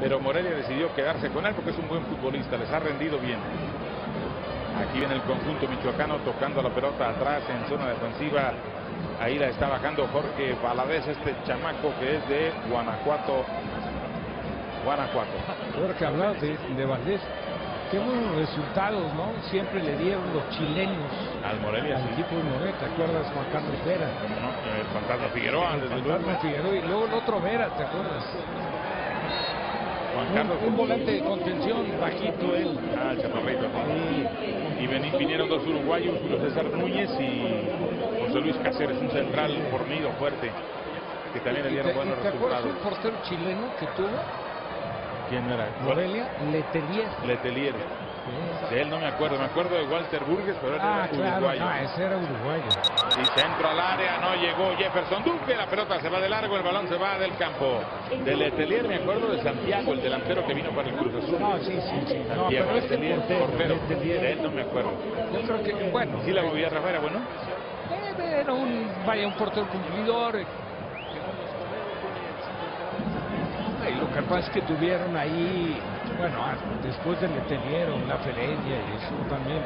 pero Morelia decidió quedarse con él porque es un buen futbolista, les ha rendido bien. Aquí viene el conjunto michoacano tocando la pelota atrás en zona defensiva. Ahí la está bajando Jorge Valadez, este chamaco que es de Guanajuato. Guanajuato. Que hablabas de, de Valdés, qué buenos resultados, ¿no? Siempre le dieron los chilenos Al Morelia, al sí. equipo de Morelia. ¿Te acuerdas Juan Carlos Vera? ¿Cómo no? El fantasma Figueroa, desde luego. Fantasma Figueroa y luego el otro Vera, ¿te acuerdas? Juan Carlos. un volante de contención, bajito él. Ah, chaparrito. Y vení- vinieron dos uruguayos, Julio César Núñez y José Luis Cáceres, un central fornido, fuerte, que también le ¿Y dieron te, buenos y te acuerdas resultados. un portero chileno que tuvo? ¿Quién era? Morelia, Letelier. Letelier. De él no me acuerdo, me acuerdo de Walter Burgues, pero él Ah, era claro, uruguayo. no, ese era uruguayo. Y centro al área, no llegó Jefferson Duque, la pelota se va de largo, el balón se va del campo. De Letelier me acuerdo de Santiago, el delantero que vino para el Cruz Azul. No, sí, sí, sí. No, Santiago pero este Letelier, portero. Letelier, De él no me acuerdo. yo creo que, bueno, Sí la movía Rafa, era bueno. eh, era un, vaya, un portero cumplidor. Y lo que pasa es que tuvieron ahí, bueno, ah, después del Letelier, la Ferencia y eso también,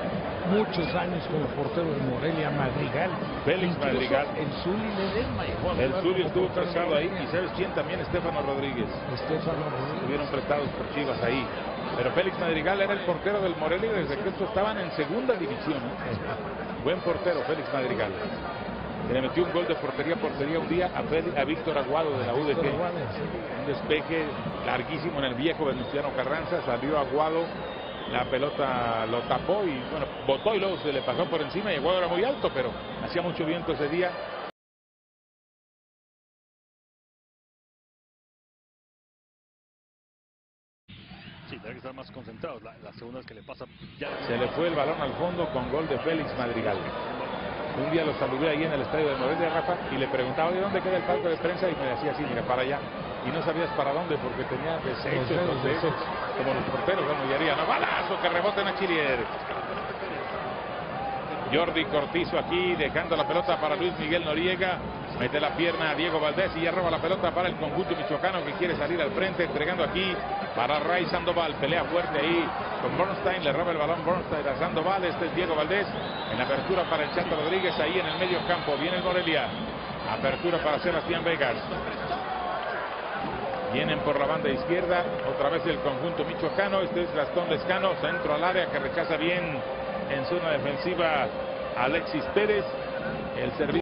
muchos años como portero de Morelia, Madrigal. Félix Madrigal. El Zuli Ledesma El Zuli estuvo de prestado ahí y ¿sabes quién también? Estefano Rodríguez. Estefano Rodríguez. Estuvieron prestados por Chivas ahí. Pero Félix Madrigal era el portero del Morelia desde que estos estaban en segunda división. Buen portero, Félix Madrigal. Que le metió un gol de portería a portería un día a, Víctor Aguado de la sí. Un despeje larguísimo en el viejo Venustiano Carranza. Salió Aguado, la pelota lo tapó y bueno, botó y luego se le pasó por encima y Aguado era muy alto, pero hacía mucho viento ese día. Sí, tiene que estar más concentrados. La, la segunda es que le pasa ya. Se le fue el balón al fondo con gol de Félix Madrigal. Un día lo saludé ahí en el estadio de Morelia, Rafa, y le preguntaba, ¿de dónde queda el palco de prensa? Y me decía así, mira, para allá. Y no sabías para dónde, porque tenía desechos, Desechos, como los porteros de Mollería. ¡No, balazo que rebota en Achillier! Jordi Cortizo aquí, dejando la pelota para Luis Miguel Noriega. Mete la pierna a Diego Valdés y ya roba la pelota para el conjunto michoacano que quiere salir al frente, entregando aquí para Ray Sandoval. Pelea fuerte ahí con Bernstein, le roba el balón Bernstein a Sandoval. Este es Diego Valdés en apertura para el Chato Rodríguez ahí en el medio campo. Viene el Morelia. Apertura para Sebastián Vegas. Vienen por la banda izquierda, otra vez el conjunto michoacano. Este es Gastón Lescano, centro al área que rechaza bien en zona defensiva Alexis Pérez. El servicio.